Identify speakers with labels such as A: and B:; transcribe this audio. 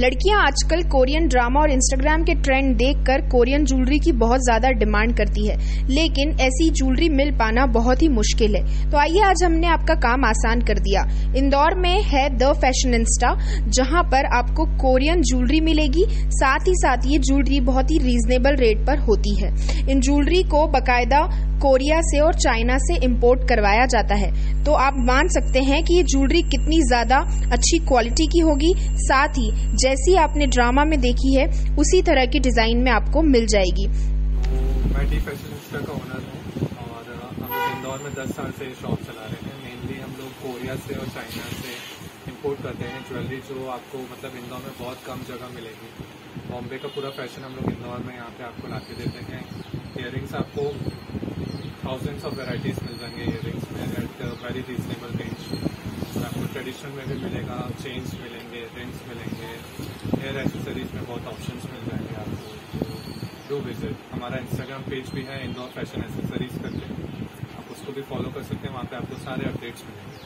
A: लड़कियाँ आजकल Korean drama और इंस्टाग्राम के ट्रेंड देखकर कोरियन ज्वेलरी की बहुत ज़्यादा डिमांड करती है। लेकिन ऐसी ज्वेलरी मिल पाना बहुत ही मुश्किल है। तो आइए आज हमने आपका काम आसान कर दिया। इंदौर में है द फ़ैशन इंस्टा, जहाँ पर आपको कोरियन ज्वेलरी मिलेगी। साथ ही साथ ये ज्वेलरी बहुत ही रीजनेबल रेट पर होती है। इन ज्वेलरी को बकायदा कोरिया से और चाइना से इम्पोर्ट करवाया जाता है। तो आप मान सकते हैं कि ये ज्वेलरी कितनी ज़्यादा अच्छी क्वालिटी की होगी। साथ ही, जैसी आपने ड्रामा में देखी है, उसी तरह की डिज़ाइन में आपको मिल जाएगी।
B: और हम इंदौर में 10 साल से शॉप चला रहे हैं। मेनली हम लोग कोरिया से और चाइना से इंपोर्ट करते हैं ज्वेलरी जो आपको मतलब इंदौर में बहुत कम जगह मिलेगी। बॉम्बे का पूरा फ़ैशन हम लोग इंदौर में यहाँ पे आपको लाके देते हैं। इयर आपको थाउजेंड्स ऑफ़ वेराइटीज़ मिल जाएँगे इयर में एट वेरी रीजनेबल रेंज आपको ट्रेडिशनल में भी मिलेगा चेन्स मिलेंगे रिंग्स मिलेंगे हेयर एसेसरीज में बहुत ऑप्शन मिल जाएँगे आपको. डू विज़िट हमारा इंस्टाग्राम पेज भी है इंदौर फ़ैशन एसेसरीज करके. आप उसको भी फॉलो कर सकते हैं, वहाँ पे आपको सारे अपडेट्स मिलेंगे.